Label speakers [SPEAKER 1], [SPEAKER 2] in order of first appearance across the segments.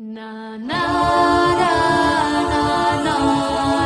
[SPEAKER 1] Na na na na na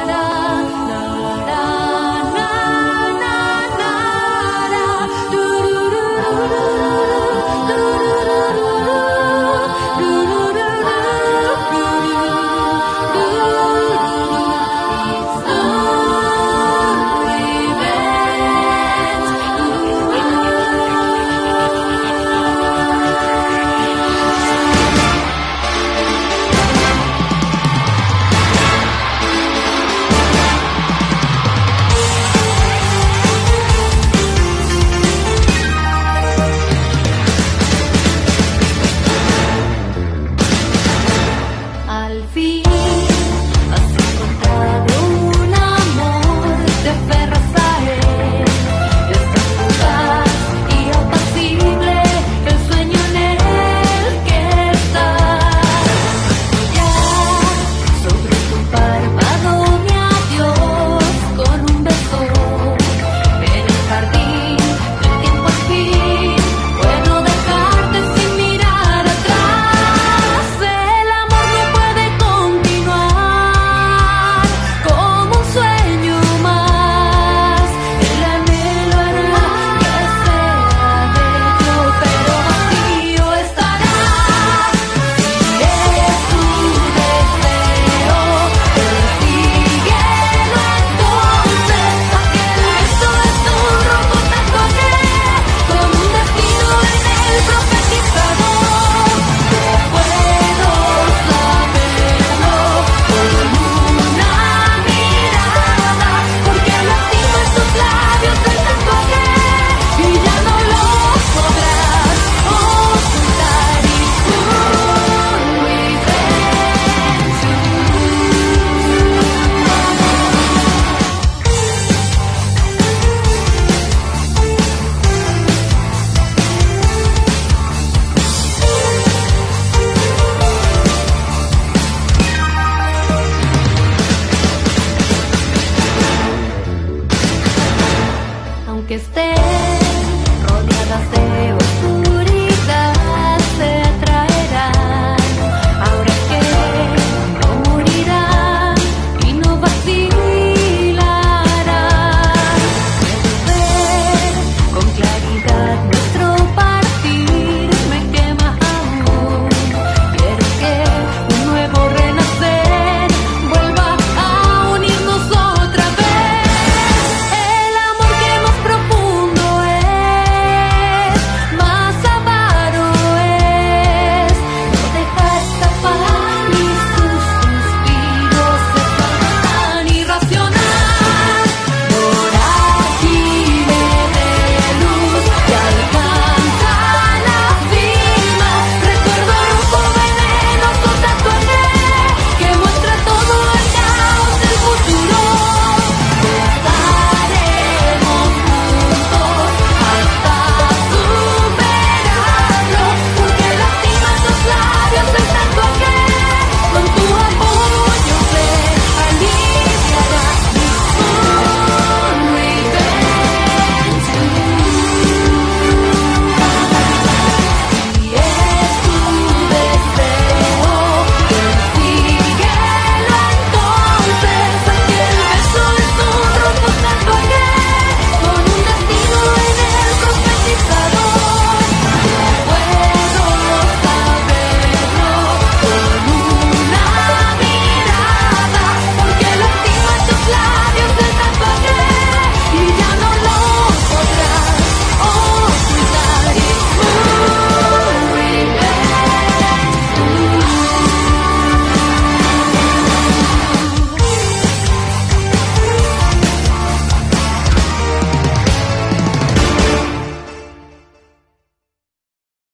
[SPEAKER 1] aunque estés.